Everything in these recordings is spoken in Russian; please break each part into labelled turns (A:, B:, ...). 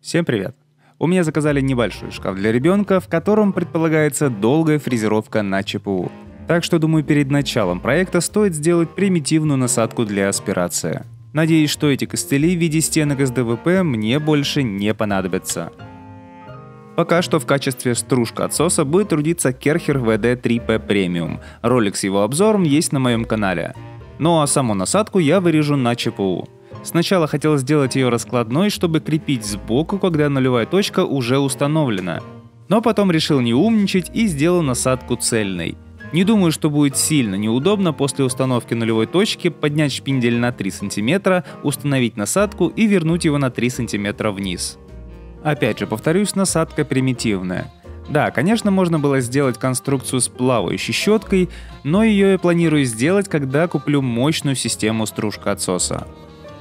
A: Всем привет! У меня заказали небольшой шкаф для ребенка, в котором предполагается долгая фрезеровка на ЧПУ. Так что думаю, перед началом проекта стоит сделать примитивную насадку для аспирации. Надеюсь, что эти костыли в виде стенок СДВП мне больше не понадобятся. Пока что в качестве стружка отсоса будет трудиться Керхер VD3P Premium. Ролик с его обзором есть на моем канале. Ну а саму насадку я вырежу на ЧПУ. Сначала хотел сделать ее раскладной, чтобы крепить сбоку, когда нулевая точка уже установлена. Но потом решил не умничать и сделал насадку цельной. Не думаю, что будет сильно неудобно после установки нулевой точки поднять шпиндель на 3 см, установить насадку и вернуть его на 3 см вниз. Опять же, повторюсь, насадка примитивная. Да, конечно, можно было сделать конструкцию с плавающей щеткой, но ее я планирую сделать, когда куплю мощную систему стружка отсоса.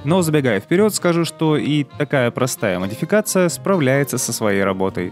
A: Но забегая вперед, скажу, что и такая простая модификация справляется со своей работой.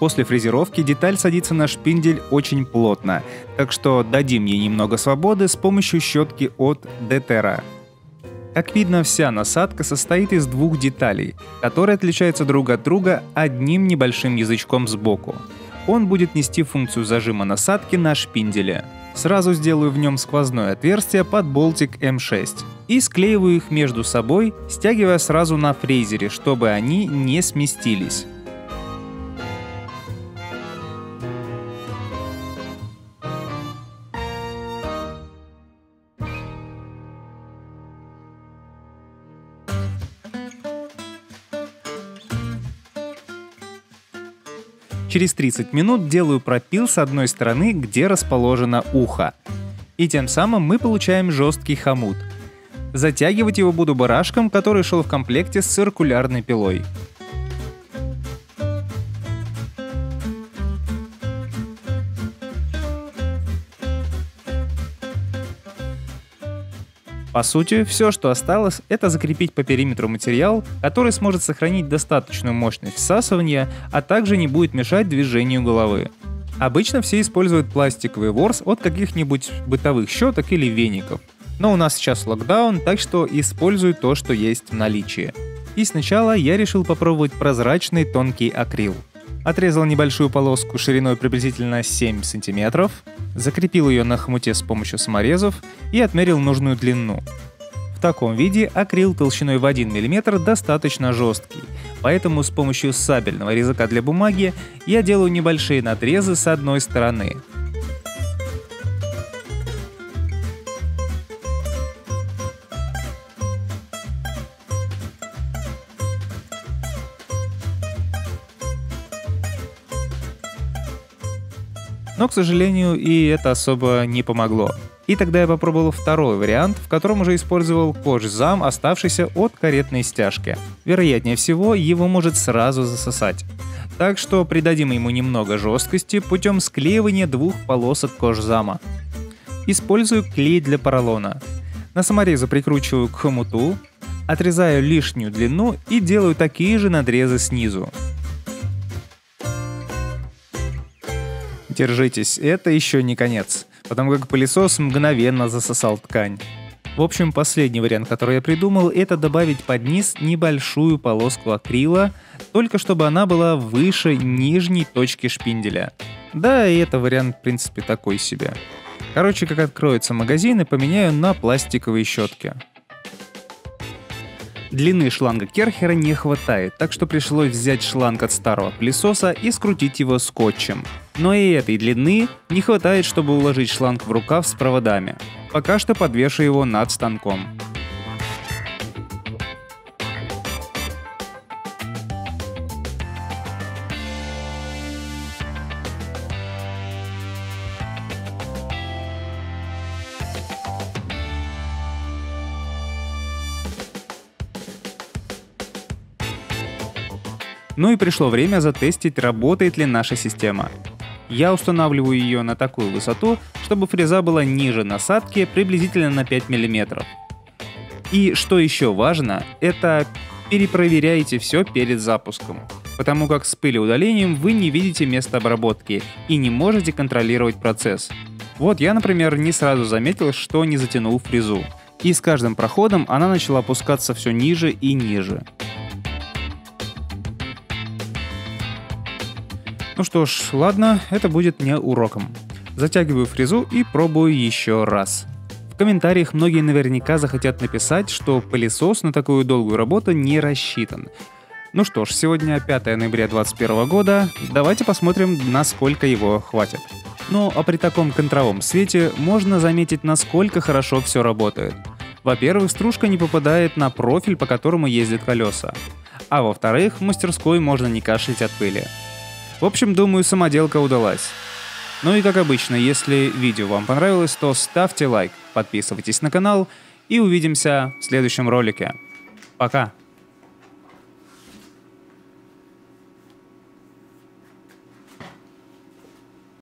A: После фрезеровки деталь садится на шпиндель очень плотно, так что дадим ей немного свободы с помощью щетки от Детера. Как видно, вся насадка состоит из двух деталей, которые отличаются друг от друга одним небольшим язычком сбоку. Он будет нести функцию зажима насадки на шпинделе. Сразу сделаю в нем сквозное отверстие под болтик М6 и склеиваю их между собой, стягивая сразу на фрезере, чтобы они не сместились. Через 30 минут делаю пропил с одной стороны, где расположено ухо. И тем самым мы получаем жесткий хомут. Затягивать его буду барашком, который шел в комплекте с циркулярной пилой. По сути, все, что осталось, это закрепить по периметру материал, который сможет сохранить достаточную мощность всасывания, а также не будет мешать движению головы. Обычно все используют пластиковый ворс от каких-нибудь бытовых щеток или веников. Но у нас сейчас локдаун, так что использую то, что есть в наличии. И сначала я решил попробовать прозрачный тонкий акрил. Отрезал небольшую полоску шириной приблизительно 7 см, закрепил ее на хмуте с помощью саморезов и отмерил нужную длину. В таком виде акрил толщиной в 1 мм достаточно жесткий, поэтому с помощью сабельного резака для бумаги я делаю небольшие надрезы с одной стороны – Но, к сожалению, и это особо не помогло. И тогда я попробовал второй вариант, в котором уже использовал кожзам, оставшийся от каретной стяжки. Вероятнее всего, его может сразу засосать. Так что придадим ему немного жесткости путем склеивания двух полосок кожзама. Использую клей для поролона. На саморезы прикручиваю к хомуту, отрезаю лишнюю длину и делаю такие же надрезы снизу. Держитесь, это еще не конец, потому как пылесос мгновенно засосал ткань. В общем, последний вариант, который я придумал, это добавить под низ небольшую полоску акрила, только чтобы она была выше нижней точки шпинделя. Да, и это вариант, в принципе, такой себе. Короче, как откроются магазины, поменяю на пластиковые щетки. Длины шланга Керхера не хватает, так что пришлось взять шланг от старого пылесоса и скрутить его скотчем. Но и этой длины не хватает, чтобы уложить шланг в рукав с проводами. Пока что подвешу его над станком. Ну и пришло время затестить, работает ли наша система. Я устанавливаю ее на такую высоту, чтобы фреза была ниже насадки приблизительно на 5 мм. И что еще важно, это перепроверяйте все перед запуском, потому как с пылеудалением вы не видите место обработки и не можете контролировать процесс. Вот я, например, не сразу заметил, что не затянул фрезу. И с каждым проходом она начала опускаться все ниже и ниже. Ну что ж, ладно, это будет не уроком. Затягиваю фрезу и пробую еще раз. В комментариях многие наверняка захотят написать, что пылесос на такую долгую работу не рассчитан. Ну что ж, сегодня 5 ноября 2021 года, давайте посмотрим, насколько его хватит. Ну а при таком контровом свете можно заметить, насколько хорошо все работает. Во-первых, стружка не попадает на профиль, по которому ездят колеса. А во-вторых, в мастерской можно не кашлять от пыли. В общем, думаю, самоделка удалась. Ну и как обычно, если видео вам понравилось, то ставьте лайк, подписывайтесь на канал и увидимся в следующем ролике. Пока!